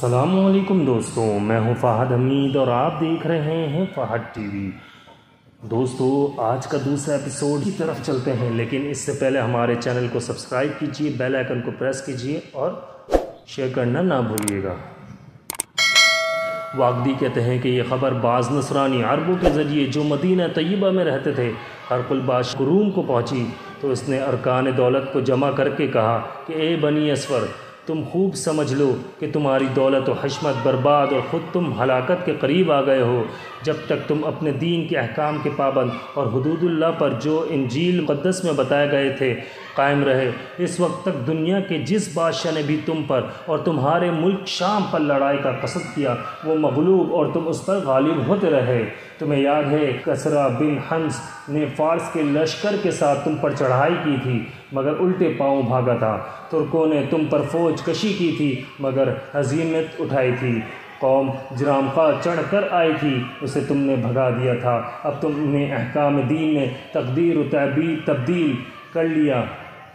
असलकुम दोस्तों, मैं हूँ फ़ाहद हमीद और आप देख रहे हैं फ़ाहद टीवी दोस्तों, आज का दूसरा एपिसोड की तरफ़ चलते हैं, लेकिन इससे पहले हमारे चैनल को सब्सक्राइब कीजिए बेल आइकन को प्रेस कीजिए और शेयर करना ना भूलिएगा। वागदी कहते हैं कि ये ख़बर बाज़ नसरानी अरबों के ज़रिए जो मदीना तय्यबा में रहते थे हरकुल बाश रूम को पहुँची तो उसने अरकान दौलत को जमा करके कहा कि, ए बनी असवर तुम खूब समझ लो कि तुम्हारी दौलत व हशमत बर्बाद और ख़ुद तुम हलाकत के करीब आ गए हो। जब तक तुम अपने दीन के अहकाम के पाबंद और हदूदुल्ला पर जो इंजील मुक़दस में बताए गए थे कायम रहे। इस वक्त तक दुनिया के जिस बादशाह ने भी तुम पर और तुम्हारे मुल्क शाम पर लड़ाई का कसद किया, वो मगलूब और तुम उस पर गालिब होते रहे। तुम्हें याद है, कसरा बिन हंस ने फ़ारस के लश्कर के साथ तुम पर चढ़ाई की थी, मगर उल्टे पाँव भागा था। तुर्कों ने तुम पर फौज कशी की थी, मगर हजीमत उठाई थी। कौम जरामखा चढ़ कर आई थी, उसे तुमने भगा दिया था। अब तुमने अहकाम दीन ने तकदीर तब्दील कर लिया।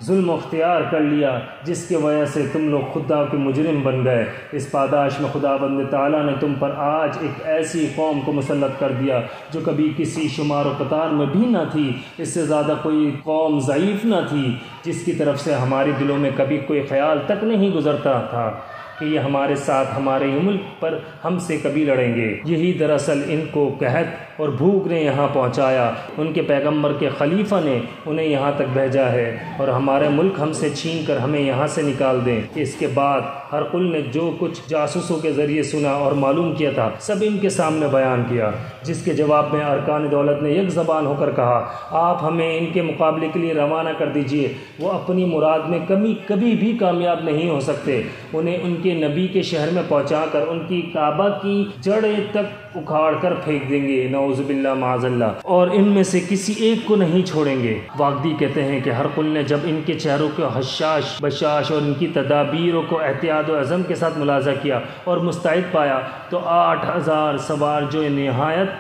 जुल्म अख्तियार कर लिया, जिसकी वजह से तुम लोग खुदा के मुजरिम बन गए। इस पादाश में खुदा बंद ताला ने तुम पर आज एक ऐसी कौम को मुसलत कर दिया, जो कभी किसी शुमार कतार में भी ना थी। इससे ज़्यादा कोई कौम ज़यीफ़ ना थी, जिसकी तरफ़ से हमारे दिलों में कभी कोई ख्याल तक नहीं गुजरता था कि ये हमारे साथ, हमारे मुल्क पर हमसे कभी लड़ेंगे। यही दरअसल इनको कहत और भूख ने यहाँ पहुँचाया। उनके पैगंबर के खलीफा ने उन्हें यहाँ तक भेजा है और हमारे मुल्क हमसे छीन कर हमें यहाँ से निकाल दें। इसके बाद हर कुल ने जो कुछ जासूसों के ज़रिए सुना और मालूम किया था, सब इनके सामने बयान किया, जिसके जवाब में अरकान दौलत ने एक ज़बान होकर कहा, आप हमें इनके मुकाबले के लिए रवाना कर दीजिए। वो अपनी मुराद में कमी कभी भी कामयाब नहीं हो सकते। उन्हें उनके नबी के शहर में पहुँचा उनकी काबा की जड़ें तक उखाड़ कर फेंक देंगे। नौज़बिल्ला माजल्ला और इनमें से किसी एक को नहीं छोड़ेंगे। वागदी कहते हैं कि हर कुल ने जब इनके चेहरों को हशाश, बशाश और इनकी तदाबीरों को एहतियात अज़म के साथ मुलाजा किया और मुस्तैद पाया तो आठ हज़ार सवार जो नहायत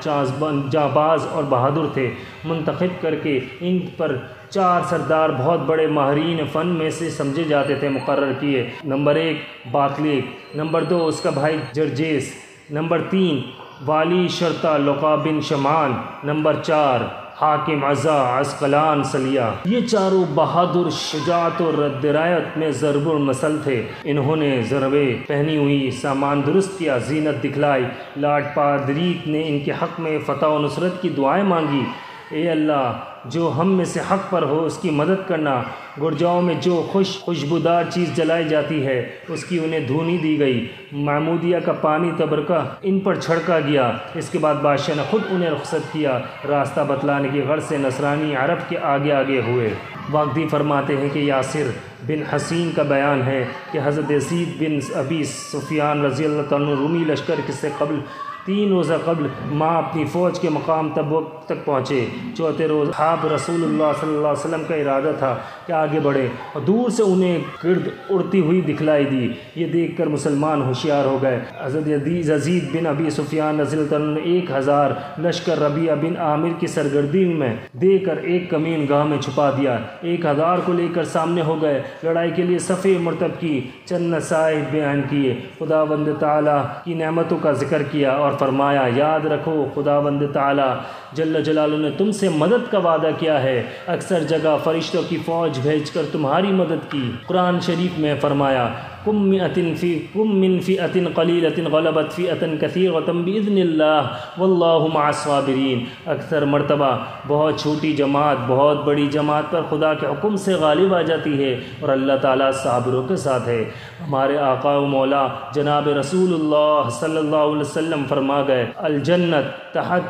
जाबाज और बहादुर थे, मंतखब करके इन पर चार सरदार बहुत बड़े माहरीन फ़न में से समझे जाते थे मुकर किए। नंबर एक, बातलिक। नंबर दो, उसका भाई जर्जेस। नंबर तीन वाली शर्ता लुका बिन शमान, नंबर चार, हाकिम अज़ा असकलान सलिया। ये चारों बहादुर शुजात और रद्दरायत में ज़रबुल मसल थे। इन्होंने ज़रबे पहनी हुई सामान दुरुस्त या जीनत दिखलाई। लाड पादरीत ने इनके हक़ में फ़तह नुसरत की दुआएँ मांगी। ए अल्लाह, जो हम में से हक़ पर हो, उसकी मदद करना। गुरजाओं में जो खुश, खुशबूदार चीज़ जलाई जाती है, उसकी उन्हें धुनी दी गई। महमूदिया का पानी तबरका इन पर छड़का गया। इसके बाद बादशाह ने ख़ुद उन्हें रुखसत किया। रास्ता बतलाने की गर्ज से नसरानी अरब के आगे आगे हुए। वागदी फरमाते हैं कि यासिर बिन हसीन का बयान है कि हज़रत यसीद बिन अबी सुफियान रज़ी अल्लाह रूमी लश्कर किससे कबल तीन रोज़ा कबल माँ अपनी फ़ौज के मकाम तब वक्त तक पहुँचे। चौथे रोज़ हाब रसूलुल्लाह सल्लल्लाहु अलैहि वसल्लम का इरादा था कि आगे बढ़े और दूर से उन्हें गिरद उड़ती हुई दिखलाई दी। ये देख कर मुसलमान होशियार हो गए। हज़रत बिन अबी सुफियान नजिल ने एक हज़ार लश्कर रबिया बिन आमिर की सरगर्दी में देकर एक कमीन गाह में छुपा दिया। एक हज़ार को लेकर सामने हो गए। लड़ाई के लिए सफ़े मरतब की चंद नसाइब बयान किए। खुदा बंद की नमतों का ज़िक्र किया और फरमाया, याद रखो खुदा बंद ताला, जल्ल जलाल ने तुमसे मदद का वादा किया है। अक्सर जगह फरिश्तों की फ़ौज भेज कर तुम्हारी मदद की। कुरान शरीफ में फरमाया कुम अतिन फ़ी, कुम मिन फ़ी अतिन कलील अतिन गलबत फ़ी अतन कसीर वतम बिज़नल्लाबरीन अक्सर मरतबा, बहुत छोटी जमात, बहुत बड़ी जमात पर खुदा के हुक्म से गालिब आ जाती है और अल्लाह ताला साबरों के साथ है। हमारे आका मौला जनाब रसूल अलैहि वसल्लम फरमा गए अलजन्नत तहत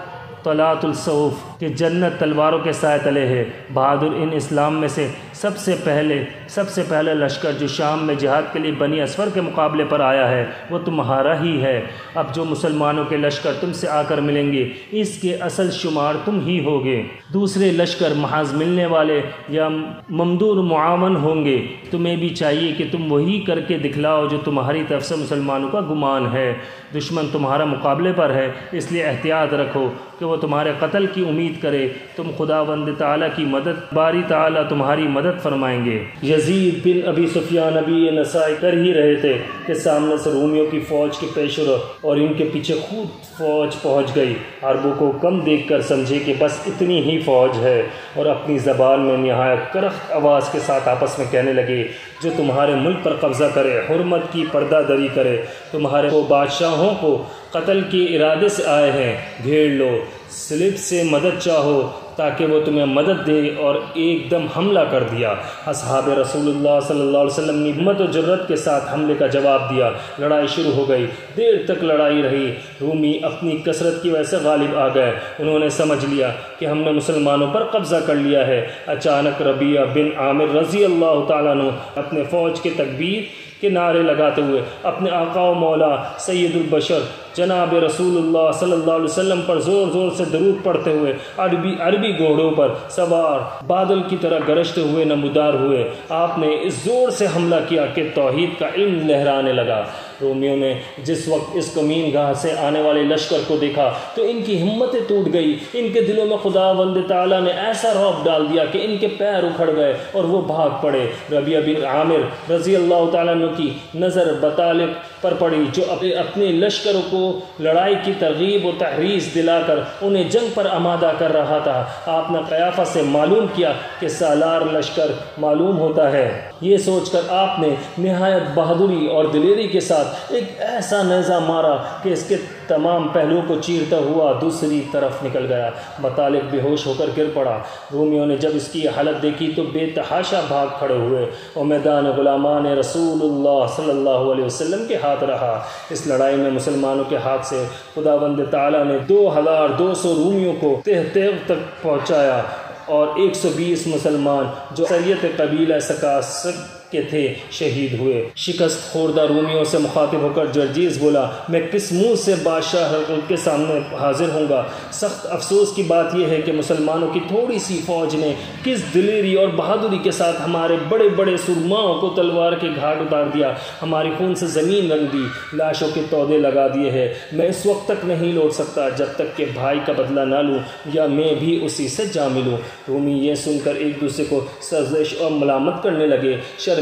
तलातुलसऊफ़ कि जन्नत तलवारों के साय तले है। बहादुर इन इस्लाम में से सबसे पहले सबसे पहले लश्कर जो शाम में जिहाद के लिए बनी असवर के मुकाबले पर आया है, वो तुम्हारा ही है। अब जो मुसलमानों के लश्कर तुमसे आकर मिलेंगे, इसके असल शुमार तुम ही होगे। दूसरे लश्कर महाज मिलने वाले या ममदूर मुआवन होंगे। तुम्हें भी चाहिए कि तुम वही करके दिखलाओ जो तुम्हारी तरफ़ से मुसलमानों का गुमान है। दुश्मन तुम्हारा मुकाबले पर है, इसलिए एहतियात रखो कि वो तुम्हारे कत्ल की उम्मीद करे, तुम खुदा बंद ताली की मदद, बारी ताली तुम्हारी मदद फरमाएँगे। यजीद बिन अभी सुफियान अभी नसाई कर ही रहे थे कि सामने से रोमियो की फ़ौज के पेश और इनके पीछे खूब फ़ौज पहुँच गई। अरबों को कम देखकर समझे कि बस इतनी ही फ़ौज है और अपनी ज़बान में नहायत करख्त आवाज़ के साथ आपस में कहने लगे, जो तुम्हारे मुल्क पर कब्ज़ा करे, हरमत की पर्दा दरी करे, तुम्हारे को बादशाहों को कत्ल के इरादे से आए हैं। घेर लो। स्लिप से मदद चाहो, ताकि वो तुम्हें मदद दे और एकदम हमला कर दिया। असहाब रसूलुल्लाह सल्लल्लाहु अलैहि वसल्लम ने हिम्मत और ज़रूरत के साथ हमले का जवाब दिया। लड़ाई शुरू हो गई। देर तक लड़ाई रही। रूमी अपनी कसरत की वजह से गालिब आ गए। उन्होंने समझ लिया कि हमने मुसलमानों पर कब्ज़ा कर लिया है। अचानक रबिया बिन आमिर रज़ी अल्लाह तु अपने फ़ौज के तकबीर के नारे लगाते हुए अपने आका मौला सैदुलबशर जनाब रसूल अलैहि वसल्लम पर ज़ोर ज़ोर से दरूद पढ़ते हुए, अरबी अरबी घोड़ों पर सवार, बादल की तरह गरजते हुए नमदार हुए आपने इस ज़ोर से हमला किया कि तोहद का इल्म लहराने लगा। रोमियो ने जिस वक्त इस कमीन गाह से आने वाले लश्कर को देखा तो इनकी हिम्मतें टूट गई। इनके दिलों में खुदा वंद ताला ने ऐसा रौब डाल दिया कि इनके पैर उखड़ गए और वो भाग पड़े। रबिया बिन आमिर रज़ी अल्लाह तु की नज़र बतालिब पर पड़ी, जो अपने लश्करों को लड़ाई की तरगीब और तहरीस दिलाकर, उन्हें जंग पर आमादा कर रहा था। आपने कयाफा से मालूम किया कि सालार लश्कर मालूम होता है। ये सोचकर आपने नहायत बहादुरी और दिलेरी के साथ एक ऐसा नज़ा मारा कि इसके तमाम पहलुओं को चीरता हुआ दूसरी तरफ़ निकल गया। बतालिक बेहोश होकर गिर पड़ा। रोमियो ने जब इसकी हालत देखी तो बेतहाशा भाग खड़े हुए। और मैदान गुलामान रसूलुल्लाह सल्लल्लाहु अलैहि वसल्लम के हाथ रहा। इस लड़ाई में मुसलमानों के हाथ से खुदाबंद ताला ने दो हज़ार दो सौ रूमियों को तेह तेव तक पहुँचाया और 120 मुसलमान जो सरियत कबीला सकासक के थे, शहीद हुए। शिकस्त खोरदा रूमियों से मुखातिब होकर जर्जीज बोला, मैं किस मुँह से बादशाह के सामने हाजिर होऊँगा। सख्त अफसोस की बात यह है कि मुसलमानों की थोड़ी सी फौज ने किस दिलेरी और बहादुरी के साथ हमारे बड़े बड़े सुरमाओं को तलवार के घाट उतार दिया। हमारी खून से ज़मीन रंग दी, लाशों के तोदे लगा दिए हैं। मैं इस वक्त तक नहीं लौट सकता, जब तक कि भाई का बदला ना लूँ, या मैं भी उसी से जा मिलूँ। रूमी ये सुनकर एक दूसरे को सर्जिश और मलामत करने लगे।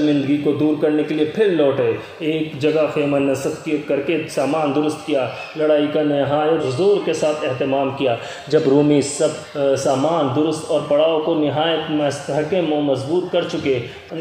शर्मिंदगी को दूर करने के लिए फिर लौटे एक जगह खेमा नसब करके सामान दुरुस्त किया, लड़ाई का नहायत ज़ोर के साथ अहतमाम किया। जब रूमी सब सामान दुरुस्त और पड़ाव को नहायत मस्तहकम व मज़बूत कर चुके।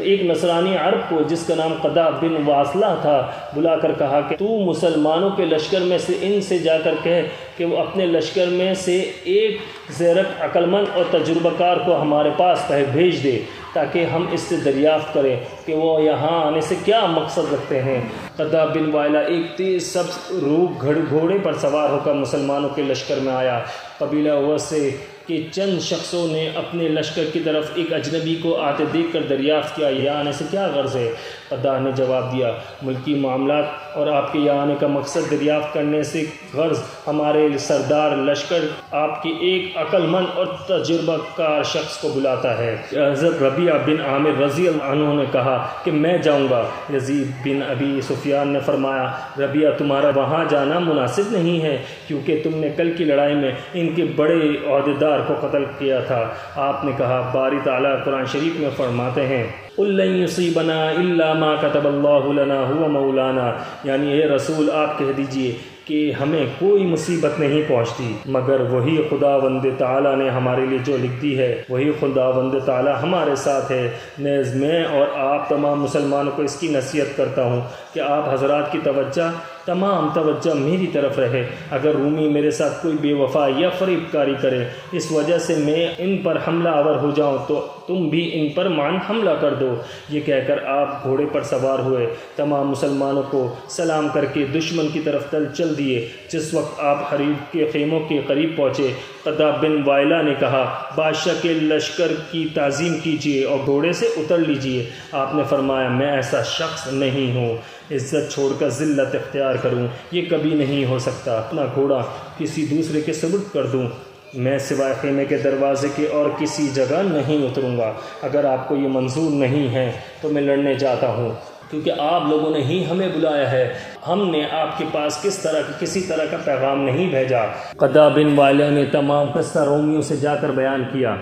एक नसरानी अरब को, जिसका नाम कदा बिन वासला था, बुलाकर कहा कि, तू मुसलमानों के लश्कर में से इनसे जाकर कह कि वो अपने लश्कर में से एक ज़ैरत अक्लमंद और तजुर्बाकार को हमारे पास भेज दे, ताकि हम इससे दरियाफ़त करें कि वो यहाँ आने से क्या मकसद रखते हैं। कदा बिन वायला एक तेज़ सब रूप घड़ घोड़े पर सवार होकर मुसलमानों के लश्कर में आया। कबीला वह से कि चंद शख्सों ने अपने लश्कर की तरफ़ एक अजनबी को आते देख कर दरियाफ़्त किया यह आने से क्या गर्ज़ है? अदा ने जवाब दिया, मुल्की मामला और आपके यहाँ आने का मकसद दरियाफ़्त करने से गर्ज़, हमारे सरदार लश्कर आपके एक अक्लमंद और तजुर्बाकार शख्स को बुलाता है। हज़रत रबिया बिन आमिर रज़ी ने कहा कि मैं जाऊँगा। यजीद बिन अबी सुफियान ने फरमाया, रबिया, तुम्हारा वहाँ जाना मुनासिब नहीं है, क्योंकि तुमने कल की लड़ाई में इनके बड़े अहदेदार को कत्ल किया था। आपने कहा, बारी ताला कुरान शरीफ में फरमाते हैं उल्लसीबना इल्लामा कतबल्लाना हुआ मौलाना। यानी ये रसूल, आप कह दीजिए कि हमें कोई मुसीबत नहीं पहुँचती, मगर वही खुदा वंद ताला ने हमारे लिए जो लिख दी है, वही खुदा वंद ताला हमारे साथ है। नेज़ मैं और आप तमाम मुसलमानों को इसकी नसीहत करता हूँ। कि आप हजरात की तवज्जो तमाम तवज्जो मेरी तरफ़ रहे। अगर रूमी मेरे साथ कोई बेवफा या फरीबकारी करे, इस वजह से मैं इन पर हमला आवर हो जाऊँ तो तुम भी इन पर मान हमला कर दो। ये कहकर आप घोड़े पर सवार हुए। तमाम मुसलमानों को सलाम करके दुश्मन की तरफ़ तल चल दिए। जिस वक्त आप हरीब के खेमों के करीब पहुँचे कदा बिन वायला ने कहा, बादशाह के लश्कर की तज़ीम कीजिए और घोड़े से उतर लीजिए। आपने फरमाया, मैं ऐसा शख्स नहीं हूँ। इज़्ज़त छोड़कर ज़िल्लत इख्तियार करूँ, ये कभी नहीं हो सकता। अपना घोड़ा किसी दूसरे के सबुत कर दूँ। मैं सिवाय खेमे के दरवाज़े के और किसी जगह नहीं उतरूँगा। अगर आपको ये मंजूर नहीं है तो मैं लड़ने जाता हूँ, क्योंकि आप लोगों ने ही हमें बुलाया है। हमने आपके पास किस तरह, किसी तरह का पैगाम नहीं भेजा। कदा बिन वालिया ने तमाम कस्ता रोमियों से जाकर बयान किया।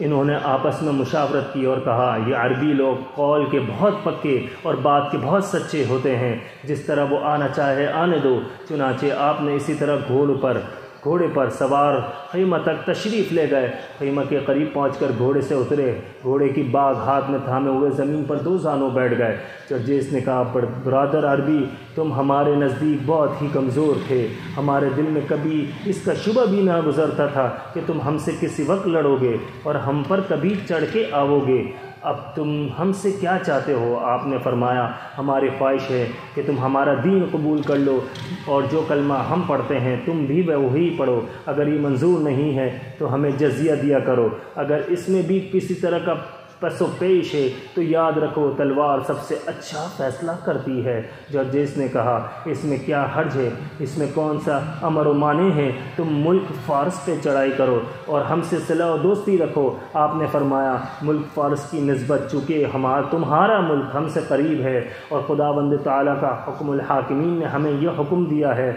इन्होंने आपस में मुशावरत की और कहा, ये अरबी लोग कौल के बहुत पक्के और बात के बहुत सच्चे होते हैं। जिस तरह वो आना चाहे आने दो, चुनाचे आपने इसी तरह घोल पर घोड़े पर सवार खैमा तक तशरीफ़ ले गए। खैमा के करीब पहुंचकर घोड़े से उतरे। घोड़े की बाग हाथ में थामे हुए ज़मीन पर दो जानों बैठ गए। जर्जेस ने कहा बरदर अरबी, तुम हमारे नज़दीक बहुत ही कमज़ोर थे। हमारे दिल में कभी इसका शुभ भी ना गुजरता था कि तुम हमसे किसी वक्त लड़ोगे और हम पर कभी चढ़ के आओगे। अब तुम हमसे क्या चाहते हो? आपने फरमाया, हमारी ख्वाहिश है कि तुम हमारा दीन कबूल कर लो और जो कलमा हम पढ़ते हैं, तुम भी वह पढ़ो। अगर ये मंजूर नहीं है तो हमें जजिया दिया करो। अगर इसमें भी किसी तरह का पसो पेश है तो याद रखो, तलवार सबसे अच्छा फ़ैसला करती है। जजेस ने कहा, इसमें क्या हर्ज है? इसमें कौन सा अमर माने हैं? तुम मुल्क फ़ारस पे चढ़ाई करो और हमसे सलाह दोस्ती रखो। आपने फरमाया, मुल्क फ़ारस की नस्बत, चूँकि हमारा तुम्हारा मुल्क हमसे करीब है और खुदा बंद ताली का हुक्महाकिमीन ने हमें यह हुक्म दिया है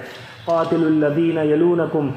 क़ातिलदीन यलूनकुम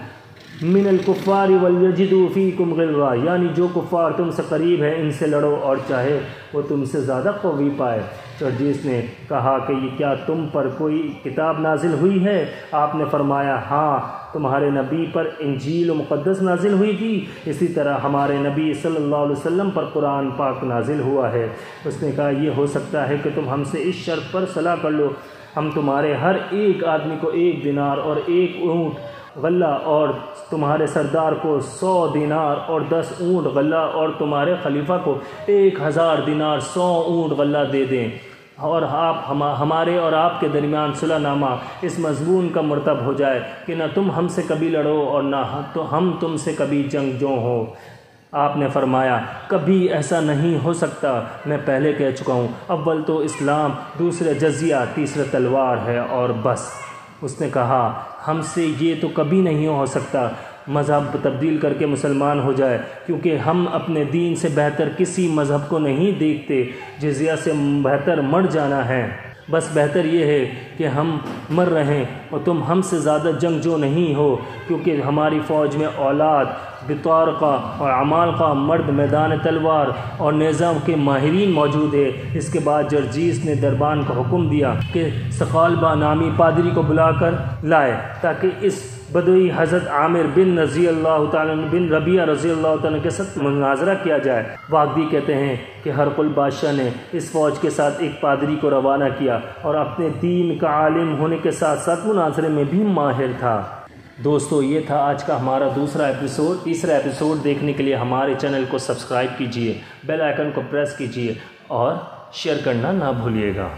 मिनल कुफ़ार वलजिदूफ़ी कुम गलवा। यानी जो कुफ़ार तुमसे करीब है, इनसे लड़ो और चाहे वो तुमसे ज़्यादा कवी पाए। चर्जिस ने कहा कि ये क्या तुम पर कोई किताब नाजिल हुई है? आपने फरमाया हाँ तुम्हारे नबी पर इंजील मुक़दस नाजिल हुई थी। इसी तरह हमारे नबी सल्लल्लाहु अलैहि वसल्लम पर कुरान पाक नाजिल हुआ है। उसने कहा यह हो सकता है कि तुम हमसे इस शर्त पर सलाह कर लो। हम तुम्हारे हर एक आदमी को एक दिनार और एक ऊँट गल्ला और तुम्हारे सरदार को सौ दिनार और दस ऊँट गल्ला और तुम्हारे खलीफा को एक हज़ार दिनार सौ ऊँट गल्ला दे दें। और आप हम, हमारे और आपके दरमियान सुलहनामा इस मजमून का मरतब हो जाए कि ना तुम हमसे कभी लड़ो और ना तो हम तुमसे कभी जंग जो हो। आपने फरमाया, कभी ऐसा नहीं हो सकता। मैं पहले कह चुका हूँ, अव्वल तो इस्लाम, दूसरे जजिया, तीसरे तलवार है और बस। उसने कहा, हमसे ये तो कभी नहीं हो सकता। मज़हब तब्दील करके मुसलमान हो जाए, क्योंकि हम अपने दीन से बेहतर किसी मज़हब को नहीं देखते। जजिया से बेहतर मर जाना है। बस बेहतर ये है कि हम मर रहें और तुम हमसे ज़्यादा जंग जो नहीं हो, क्योंकि हमारी फ़ौज में औलाद, बतौर का और अमाल का मर्द मैदान तलवार और निज़ाम के माहरीन मौजूद है। इसके बाद जर्जीस ने दरबान को हुक्म दिया कि सखालबा नामी पादरी को बुलाकर लाए, ताकि इस बदई हज़रत आमिर बिन रज़ी अल्लाह बिन रबिया रज़ी अल्लाह के साथ मुनाजरा किया जाए। वाकदी कहते हैं कि हरकुल बादशाह ने इस फ़ौज के साथ एक पादरी को रवाना किया और अपने दीन का आलिम होने के साथ साथ मुनाजरे में भी माहिर था। दोस्तों, ये था आज का हमारा दूसरा एपिसोड। तीसरा एपिसोड देखने के लिए हमारे चैनल को सब्सक्राइब कीजिए, बेल आइकन को प्रेस कीजिए और शेयर करना ना भूलिएगा।